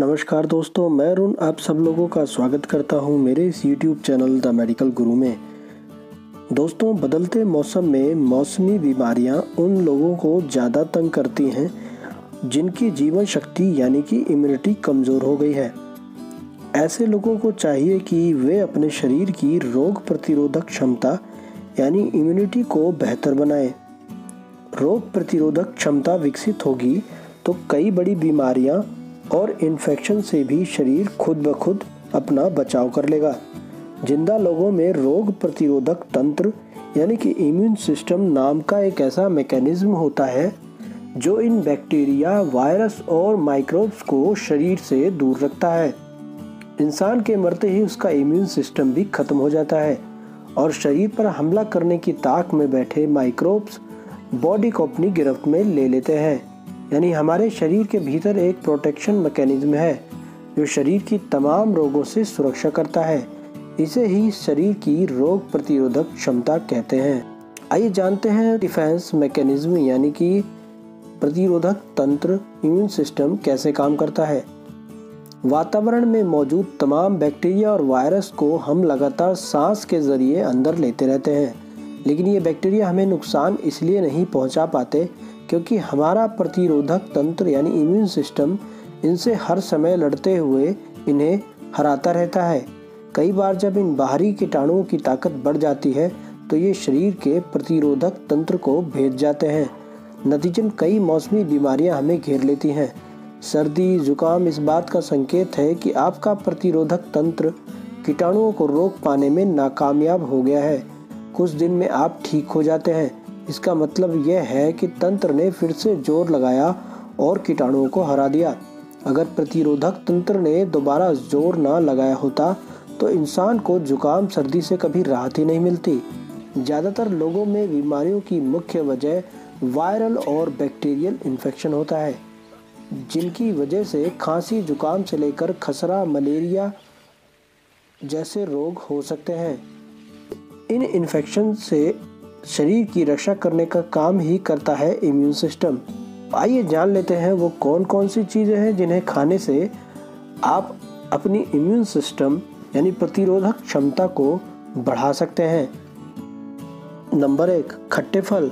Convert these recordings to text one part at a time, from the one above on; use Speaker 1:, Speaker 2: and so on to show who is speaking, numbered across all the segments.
Speaker 1: नमस्कार दोस्तों, मैं रुन आप सब लोगों का स्वागत करता हूँ मेरे इस YouTube चैनल द मेडिकल गुरु में। दोस्तों, बदलते मौसम में मौसमी बीमारियाँ उन लोगों को ज़्यादा तंग करती हैं, जिनकी जीवन शक्ति यानी कि इम्यूनिटी कमज़ोर हो गई है। ऐसे लोगों को चाहिए कि वे अपने शरीर की रोग प्रतिरोधक क्षमता यानी इम्यूनिटी को बेहतर बनाएँ। रोग प्रतिरोधक क्षमता विकसित होगी तो कई बड़ी बीमारियाँ और इन्फेक्शन से भी शरीर खुद ब खुद अपना बचाव कर लेगा। ज़िंदा लोगों में रोग प्रतिरोधक तंत्र, यानी कि इम्यून सिस्टम नाम का एक ऐसा मैकेनिज्म होता है, जो इन बैक्टीरिया वायरस और माइक्रोब्स को शरीर से दूर रखता है। इंसान के मरते ही उसका इम्यून सिस्टम भी खत्म हो जाता है और शरीर पर हमला करने की ताक में बैठे माइक्रोब्स बॉडी को अपनी गिरफ्त में ले लेते हैं। यानी हमारे शरीर के भीतर एक प्रोटेक्शन मैकेनिज्म है, जो शरीर की तमाम रोगों से सुरक्षा करता है। इसे ही शरीर की रोग प्रतिरोधक क्षमता कहते हैं। आइए जानते हैं डिफेंस मैकेनिज्म यानी कि प्रतिरोधक तंत्र इम्यून सिस्टम कैसे काम करता है। वातावरण में मौजूद तमाम बैक्टीरिया और वायरस को हम लगातार सांस के ज़रिए अंदर लेते रहते हैं, लेकिन ये बैक्टीरिया हमें नुकसान इसलिए नहीं पहुँचा पाते क्योंकि हमारा प्रतिरोधक तंत्र यानी इम्यून सिस्टम इनसे हर समय लड़ते हुए इन्हें हराता रहता है। कई बार जब इन बाहरी कीटाणुओं की ताकत बढ़ जाती है तो ये शरीर के प्रतिरोधक तंत्र को भेज जाते हैं। नतीजन कई मौसमी बीमारियाँ हमें घेर लेती हैं। सर्दी, जुकाम इस बात का संकेत है कि आपका प्रतिरोधक तंत्र कीटाणुओं को रोक पाने में नाकामयाब हो गया है। कुछ दिन में आप ठीक हो जाते हैं। इसका मतलब यह है कि तंत्र ने फिर से ज़ोर लगाया और कीटाणुओं को हरा दिया। अगर प्रतिरोधक तंत्र ने दोबारा ज़ोर ना लगाया होता तो इंसान को जुकाम, सर्दी से कभी राहत ही नहीं मिलती। ज़्यादातर लोगों में बीमारियों की मुख्य वजह वायरल और बैक्टीरियल इन्फेक्शन होता है, जिनकी वजह से खांसी, जुकाम से लेकर खसरा, मलेरिया जैसे रोग हो सकते हैं। इन इन्फेक्शन से शरीर की रक्षा करने का काम ही करता है इम्यून सिस्टम आइए जान लेते हैं वो कौन कौन सी चीज़ें हैं जिन्हें खाने से आप अपनी इम्यून सिस्टम यानी प्रतिरोधक क्षमता को बढ़ा सकते हैं। नंबर एक, खट्टे फल।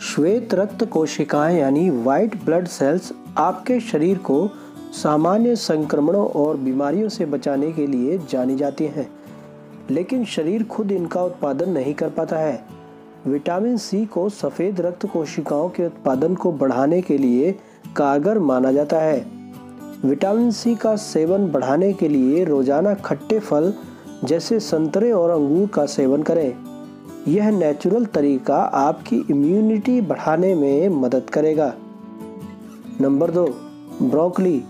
Speaker 1: श्वेत रक्त कोशिकाएँ, यानी वाइट ब्लड सेल्स आपके शरीर को सामान्य संक्रमणों और बीमारियों से बचाने के लिए जानी जाती हैं। लेकिन शरीर खुद इनका उत्पादन नहीं कर पाता है। विटामिन सी को सफ़ेद रक्त कोशिकाओं के उत्पादन को बढ़ाने के लिए कारगर माना जाता है। विटामिन सी का सेवन बढ़ाने के लिए रोज़ाना खट्टे फल जैसे संतरे और अंगूर का सेवन करें। यह नेचुरल तरीका आपकी इम्यूनिटी बढ़ाने में मदद करेगा। नंबर दो, ब्रोकली।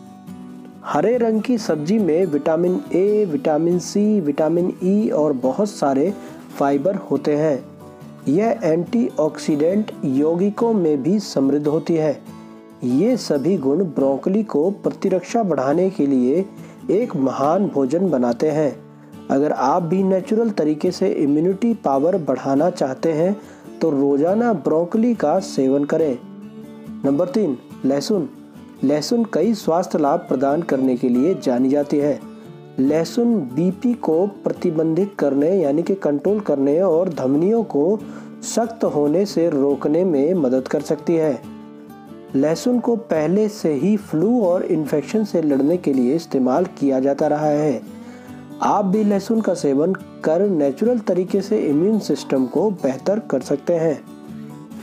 Speaker 1: हरे रंग की सब्ज़ी में vitamin A, vitamin C, vitamin E और बहुत सारे फाइबर होते हैं। यह एंटीऑक्सीडेंट यौगिकों में भी समृद्ध होती है। ये सभी गुण ब्रोकली को प्रतिरक्षा बढ़ाने के लिए एक महान भोजन बनाते हैं। अगर आप भी नेचुरल तरीके से इम्यूनिटी पावर बढ़ाना चाहते हैं तो रोज़ाना ब्रोकली का सेवन करें। नंबर तीन, लहसुन। लहसुन कई स्वास्थ्य लाभ प्रदान करने के लिए जानी जाती है। लहसुन बीपी को प्रतिबंधित करने, यानी कि कंट्रोल करने और धमनियों को सख्त होने से रोकने में मदद कर सकती है। लहसुन को पहले से ही फ्लू और इन्फेक्शन से लड़ने के लिए इस्तेमाल किया जाता रहा है। आप भी लहसुन का सेवन कर नेचुरल तरीके से इम्यून सिस्टम को बेहतर कर सकते हैं।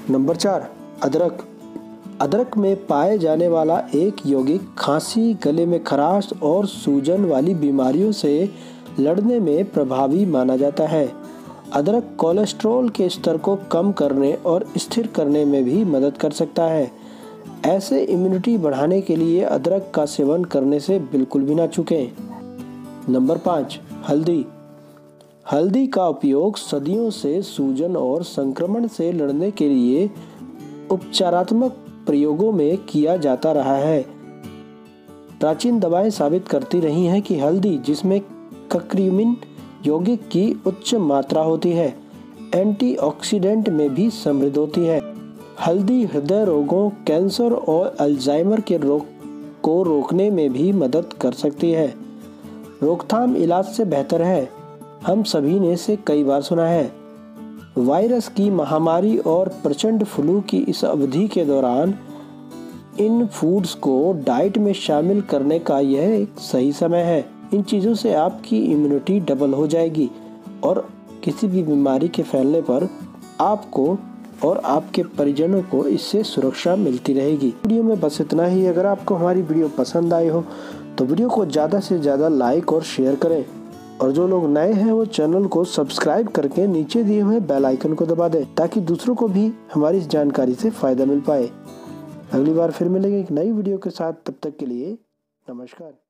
Speaker 1: नंबर चार, अदरक। अदरक में पाए जाने वाला एक यौगिक खांसी, गले में खराश और सूजन वाली बीमारियों से लड़ने में प्रभावी माना जाता है। अदरक कोलेस्ट्रॉल के स्तर को कम करने और स्थिर करने में भी मदद कर सकता है। ऐसे इम्यूनिटी बढ़ाने के लिए अदरक का सेवन करने से बिल्कुल भी ना चुकें। नंबर पाँच, हल्दी। हल्दी का उपयोग सदियों से सूजन और संक्रमण से लड़ने के लिए उपचारात्मक प्रयोगों में किया जाता रहा है। प्राचीन दवाएँ साबित करती रही हैं कि हल्दी, जिसमें कक्रीमिन यौगिक की उच्च मात्रा होती है, एंटीऑक्सीडेंट में भी समृद्ध होती है। हल्दी हृदय रोगों, कैंसर और अल्जाइमर के रोग को रोकने में भी मदद कर सकती है। रोकथाम इलाज से बेहतर है। हम सभी ने इसे कई बार सुना है। वायरस की महामारी और प्रचंड फ्लू की इस अवधि के दौरान इन फूड्स को डाइट में शामिल करने का यह एक सही समय है। इन चीज़ों से आपकी इम्यूनिटी डबल हो जाएगी और किसी भी बीमारी के फैलने पर आपको और आपके परिजनों को इससे सुरक्षा मिलती रहेगी। वीडियो में बस इतना ही। अगर आपको हमारी वीडियो पसंद आई हो तो वीडियो को ज़्यादा से ज़्यादा लाइक और शेयर करें। और जो लोग नए हैं, वो चैनल को सब्सक्राइब करके नीचे दिए हुए बेल आइकन को दबा दें, ताकि दूसरों को भी हमारी इस जानकारी से फ़ायदा मिल पाए। अगली बार फिर मिलेंगे एक नई वीडियो के साथ। तब तक के लिए नमस्कार।